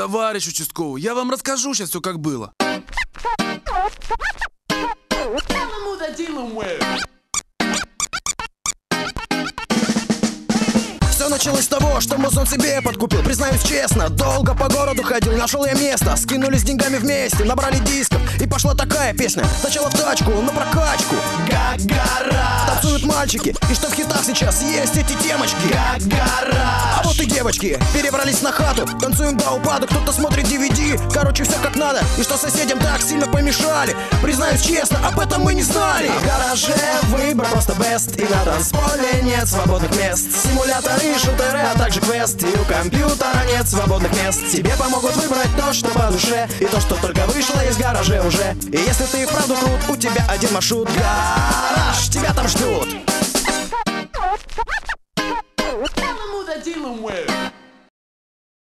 Товарищ участковый, я вам расскажу сейчас все как было. Все началось с того, что музон себе подкупил. Признаюсь честно, долго по городу ходил Нашел я место, скинулись деньгами вместе Набрали дисков, и пошла такая песня. Сначала в тачку, на прокачку мальчики, и что в хитах сейчас есть эти темочки. Гагара А вот и девочки, перебрались на хату. Танцуем до упаду, кто-то смотрит DVD Короче, все как надо, и что соседям так сильно помешали? Признаюсь честно, об этом мы не знали. В гараже выбор просто бест. И на танцполе нет свободных мест. Симуляторы, шутеры, а также квест. И у компьютера нет свободных мест. Тебе помогут выбрать то, что по душе. И то, что только вышло из гаража уже. И если ты и вправду крут, у тебя один маршрут. Гараж, come with.